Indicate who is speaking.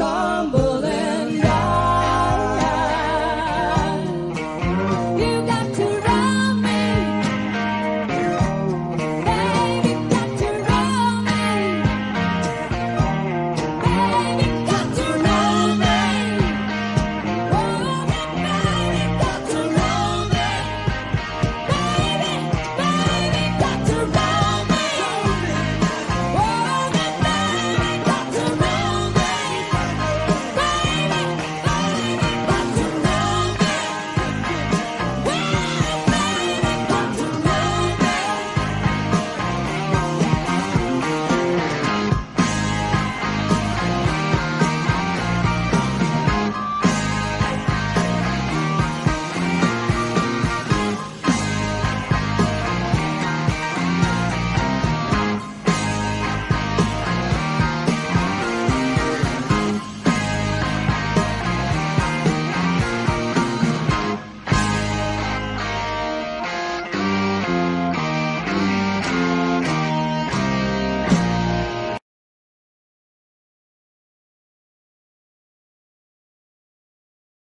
Speaker 1: Tomboy.